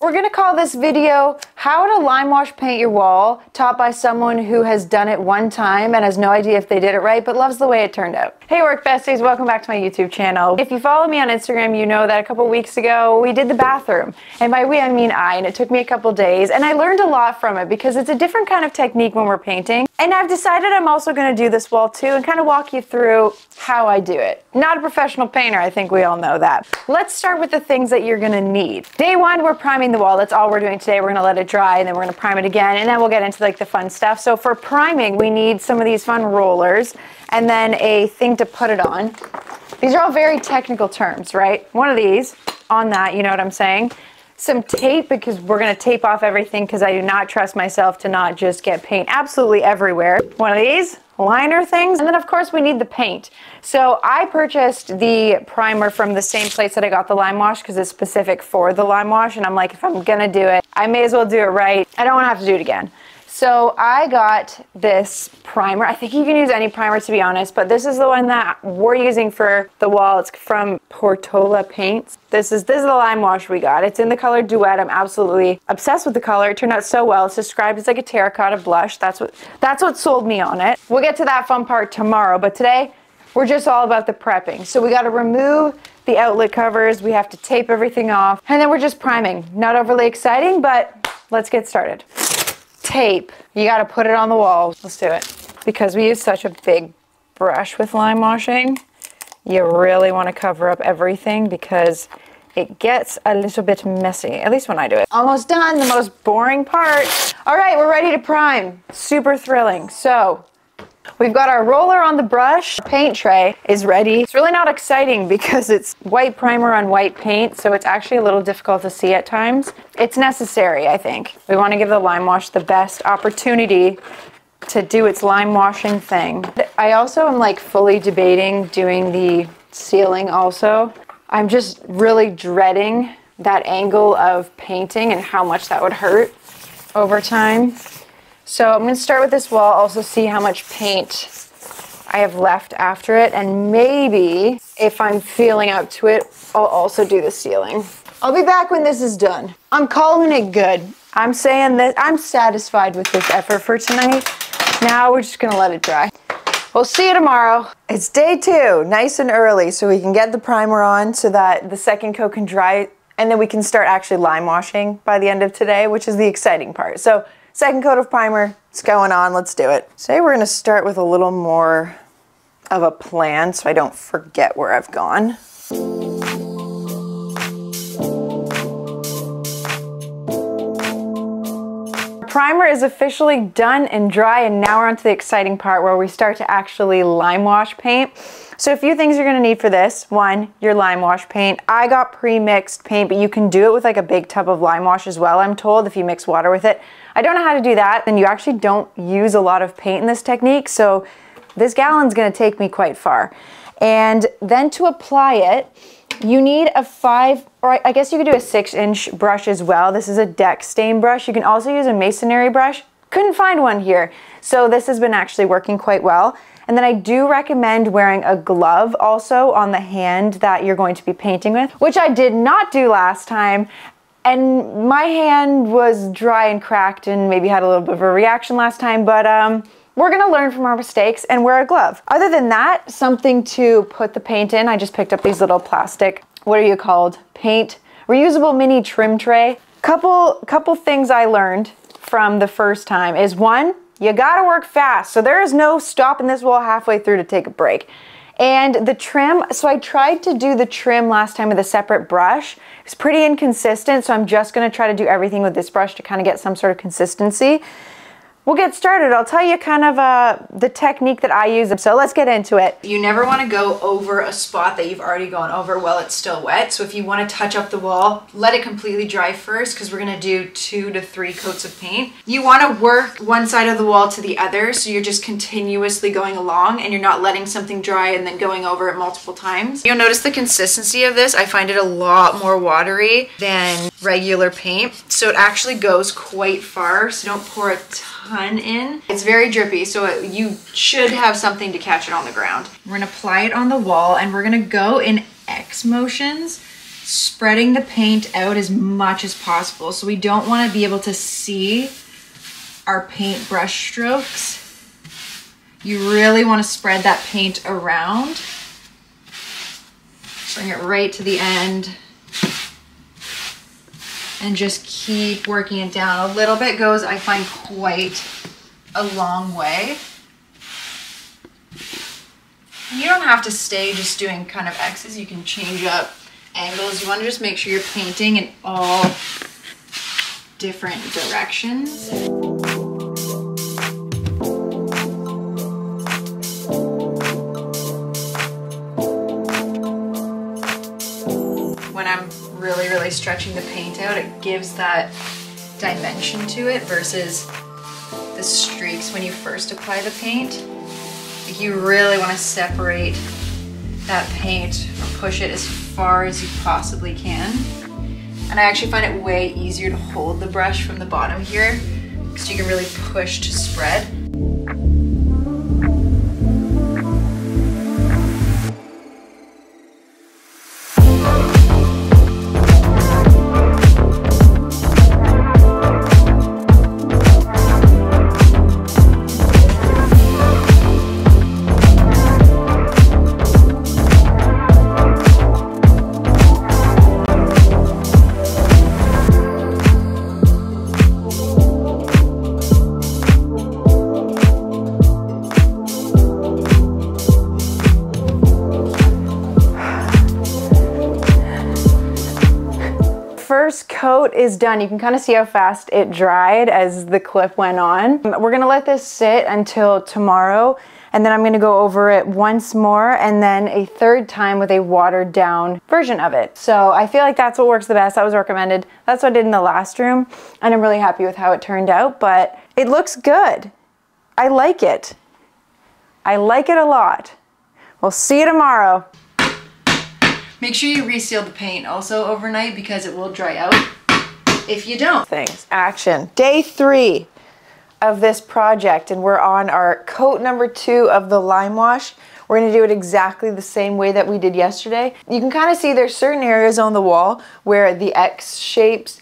We're gonna call this video How to Lime Wash Paint Your Wall, taught by someone who has done it one time and has no idea if they did it right, but loves the way it turned out. Hey work besties, welcome back to my YouTube channel. If you follow me on Instagram, you know that a couple weeks ago we did the bathroom. And by we I mean I, and it took me a couple days, and I learned a lot from it because it's a different kind of technique when we're painting. And I've decided I'm also gonna do this wall too and kind of walk you through how I do it. Not a professional painter, I think we all know that. Let's start with the things that you're gonna need. Day one, we're priming the wall. That's all we're doing today. We're gonna let it dry and then we're gonna prime it again and then we'll get into like the fun stuff. So for priming, we need some of these fun rollers and then a thing to put it on. These are all very technical terms, right? One of these on that, you know what I'm saying? Some tape because we're gonna tape off everything because I do not trust myself to not just get paint absolutely everywhere. One of these, liner things. And then of course we need the paint. So I purchased the primer from the same place that I got the lime wash because it's specific for the lime wash. And I'm like, if I'm gonna do it, I may as well do it right. I don't wanna have to do it again. So I got this primer. I think you can use any primer to be honest, but this is the one that we're using for the wall. It's from Portola Paints. This is this is the lime wash we got. It's in the color Duet. I'm absolutely obsessed with the color. It turned out so well. It's described as like a terracotta blush. That's what that's what sold me on it. We'll get to that fun part tomorrow, but today we're just all about the prepping. So we got to remove the outlet covers. We have to tape everything off, and then we're just priming. Not overly exciting, but let's get started tape. You got to put it on the wall. Let's do it. Because we use such a big brush with lime washing, you really want to cover up everything because it gets a little bit messy, at least when I do it. Almost done, the most boring part. All right, we're ready to prime. Super thrilling. So We've got our roller on the brush. Paint tray is ready. It's really not exciting because it's white primer on white paint, so it's actually a little difficult to see at times. It's necessary, I think. We want to give the lime wash the best opportunity to do its lime washing thing. I also am like fully debating doing the ceiling also. I'm just really dreading that angle of painting and how much that would hurt over time. So I'm going to start with this wall, also see how much paint I have left after it, and maybe if I'm feeling up to it, I'll also do the ceiling. I'll be back when this is done. I'm calling it good. I'm saying that I'm satisfied with this effort for tonight. Now we're just gonna let it dry. We'll see you tomorrow. It's day two, nice and early, so we can get the primer on so that the second coat can dry, and then we can start actually lime washing by the end of today, which is the exciting part. So Second coat of primer, it's going on, let's do it. Today we're gonna start with a little more of a plan so I don't forget where I've gone. Primer is officially done and dry and now we're on to the exciting part where we start to actually lime wash paint. So a few things you're gonna need for this. One, your lime wash paint. I got pre-mixed paint, but you can do it with like a big tub of lime wash as well, I'm told, if you mix water with it. I don't know how to do that, and you actually don't use a lot of paint in this technique, so this gallon's gonna take me quite far. And then to apply it, you need a five, or I guess you could do a six inch brush as well. This is a deck stain brush. You can also use a masonry brush. Couldn't find one here. So this has been actually working quite well. And then I do recommend wearing a glove also on the hand that you're going to be painting with, which I did not do last time and my hand was dry and cracked and maybe had a little bit of a reaction last time, but um, we're gonna learn from our mistakes and wear a glove. Other than that, something to put the paint in, I just picked up these little plastic, what are you called? Paint, reusable mini trim tray. Couple, couple things I learned from the first time is one, you gotta work fast. So there is no stopping this wall halfway through to take a break. And the trim, so I tried to do the trim last time with a separate brush. It's pretty inconsistent, so I'm just gonna try to do everything with this brush to kind of get some sort of consistency. We'll get started. I'll tell you kind of uh, the technique that I use. So let's get into it. You never want to go over a spot that you've already gone over while it's still wet. So if you want to touch up the wall, let it completely dry first because we're going to do two to three coats of paint. You want to work one side of the wall to the other. So you're just continuously going along and you're not letting something dry and then going over it multiple times. You'll notice the consistency of this. I find it a lot more watery than regular paint. So it actually goes quite far. So don't pour a ton in. It's very drippy, so it, you should have something to catch it on the ground. We're gonna apply it on the wall and we're gonna go in X motions. spreading the paint out as much as possible. So we don't want to be able to see our paint brush strokes. You really want to spread that paint around. Bring it right to the end and just keep working it down. A little bit goes, I find, quite a long way. You don't have to stay just doing kind of X's. You can change up angles. You want to just make sure you're painting in all different directions. Stretching the paint out, it gives that dimension to it versus the streaks when you first apply the paint. You really want to separate that paint or push it as far as you possibly can. And I actually find it way easier to hold the brush from the bottom here because you can really push to spread. Is done. You can kind of see how fast it dried as the clip went on. We're gonna let this sit until tomorrow and then I'm gonna go over it once more and then a third time with a watered down version of it. So I feel like that's what works the best. That was recommended. That's what I did in the last room and I'm really happy with how it turned out, but it looks good. I like it. I like it a lot. We'll see you tomorrow. Make sure you reseal the paint also overnight because it will dry out if you don't. Things. Action. Day three of this project and we're on our coat number two of the lime wash. We're gonna do it exactly the same way that we did yesterday. You can kind of see there's certain areas on the wall where the X shapes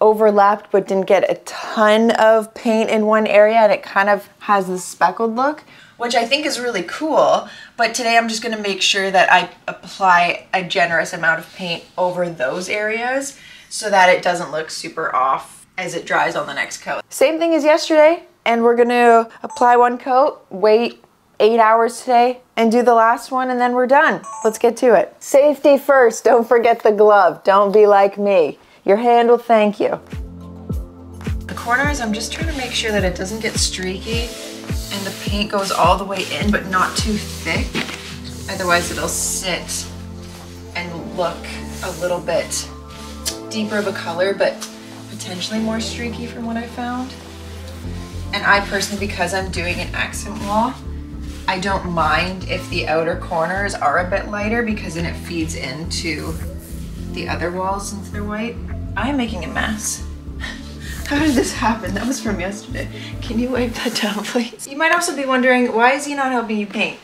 overlapped but didn't get a ton of paint in one area and it kind of has this speckled look which I think is really cool. But today I'm just gonna make sure that I apply a generous amount of paint over those areas so that it doesn't look super off as it dries on the next coat. Same thing as yesterday, and we're gonna apply one coat, wait eight hours today, and do the last one, and then we're done. Let's get to it. Safety first, don't forget the glove. Don't be like me. Your hand will thank you. The corners, I'm just trying to make sure that it doesn't get streaky and the paint goes all the way in but not too thick otherwise it'll sit and look a little bit deeper of a color but potentially more streaky from what I found and I personally because I'm doing an accent wall I don't mind if the outer corners are a bit lighter because then it feeds into the other walls since they're white I'm making a mess how did this happen? That was from yesterday. Can you wipe that down, please? You might also be wondering, why is he not helping you paint?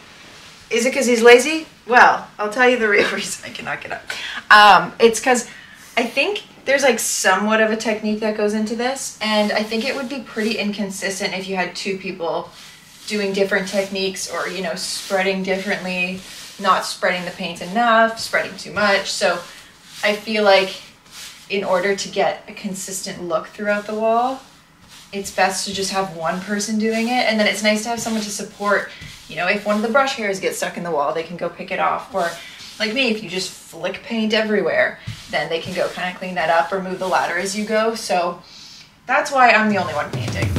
Is it because he's lazy? Well, I'll tell you the real reason I cannot get up. Um, it's because I think there's like somewhat of a technique that goes into this, and I think it would be pretty inconsistent if you had two people doing different techniques or, you know, spreading differently, not spreading the paint enough, spreading too much. So I feel like in order to get a consistent look throughout the wall, it's best to just have one person doing it. And then it's nice to have someone to support, you know, if one of the brush hairs gets stuck in the wall, they can go pick it off. Or like me, if you just flick paint everywhere, then they can go kind of clean that up or move the ladder as you go. So that's why I'm the only one painting.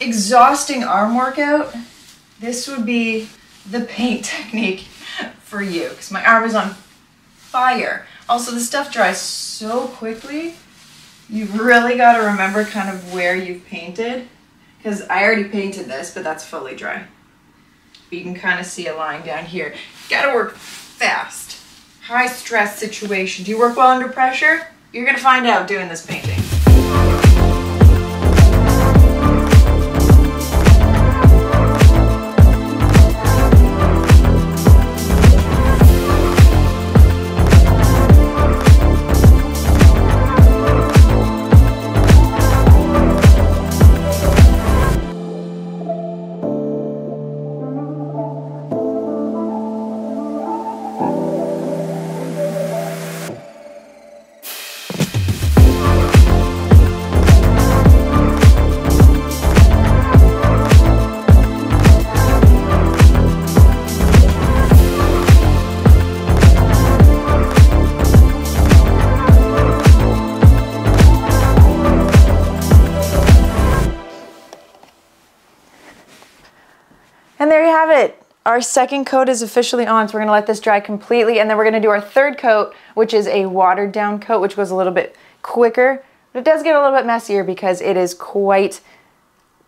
Exhausting arm workout, this would be the paint technique for you because my arm is on fire. Also, the stuff dries so quickly. You've really got to remember kind of where you've painted because I already painted this, but that's fully dry. But you can kind of see a line down here. Got to work fast. High stress situation. Do you work well under pressure? You're going to find out doing this painting. Our second coat is officially on, so we're gonna let this dry completely, and then we're gonna do our third coat, which is a watered down coat, which goes a little bit quicker. But it does get a little bit messier because it is quite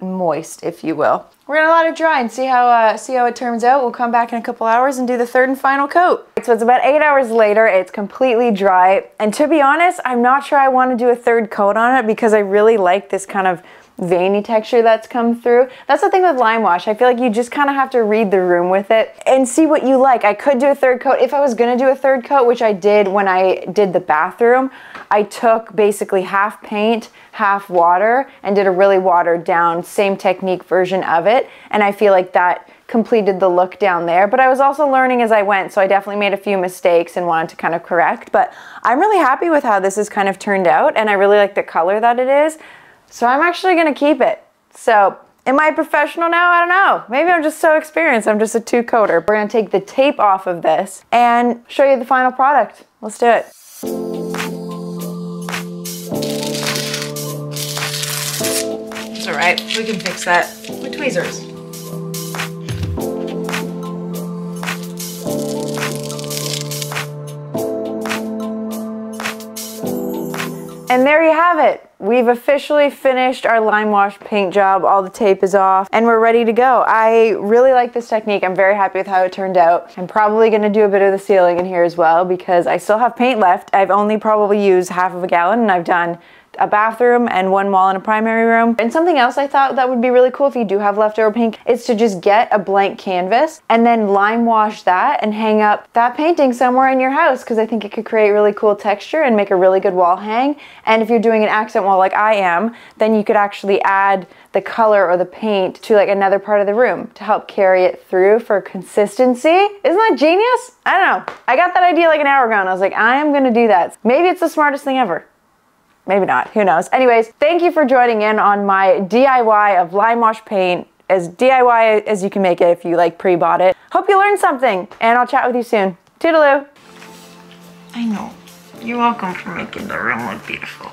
moist, if you will. We're gonna let it dry and see how uh, see how it turns out. We'll come back in a couple hours and do the third and final coat. So it's about eight hours later. It's completely dry, and to be honest, I'm not sure I want to do a third coat on it because I really like this kind of veiny texture that's come through. That's the thing with lime wash. I feel like you just kind of have to read the room with it and see what you like. I could do a third coat. If I was gonna do a third coat, which I did when I did the bathroom, I took basically half paint, half water, and did a really watered down, same technique version of it. And I feel like that completed the look down there. But I was also learning as I went, so I definitely made a few mistakes and wanted to kind of correct. But I'm really happy with how this has kind of turned out, and I really like the color that it is. So I'm actually gonna keep it. So am I professional now? I don't know. Maybe I'm just so experienced. I'm just a two coater. We're gonna take the tape off of this and show you the final product. Let's do it. It's all right, we can fix that with tweezers. And there you have it. We've officially finished our lime wash paint job. All the tape is off and we're ready to go. I really like this technique. I'm very happy with how it turned out. I'm probably gonna do a bit of the ceiling in here as well because I still have paint left. I've only probably used half of a gallon and I've done a bathroom and one wall in a primary room. And something else I thought that would be really cool if you do have leftover paint is to just get a blank canvas and then lime wash that and hang up that painting somewhere in your house because I think it could create really cool texture and make a really good wall hang. And if you're doing an accent wall like I am, then you could actually add the color or the paint to like another part of the room to help carry it through for consistency. Isn't that genius? I don't know. I got that idea like an hour ago and I was like, I am gonna do that. Maybe it's the smartest thing ever. Maybe not, who knows. Anyways, thank you for joining in on my DIY of lime wash paint, as DIY as you can make it if you like pre-bought it. Hope you learned something, and I'll chat with you soon. Toodaloo. I know. You're welcome for making the room look beautiful.